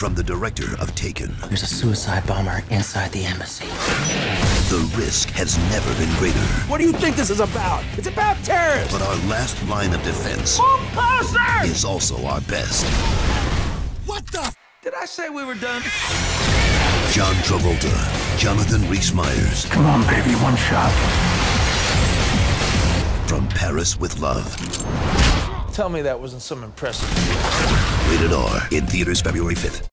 From the director of Taken, There's a suicide bomber inside the embassy. the risk has never been greater. What do you think this is about? It's about terrorists! But our last line of defense is also our best. What the? Did I say we were done? John Travolta, Jonathan Rhys Myers. Come on, baby, one shot. from Paris with Love. Tell me that wasn't some impressive. Rated R in theaters February 5th.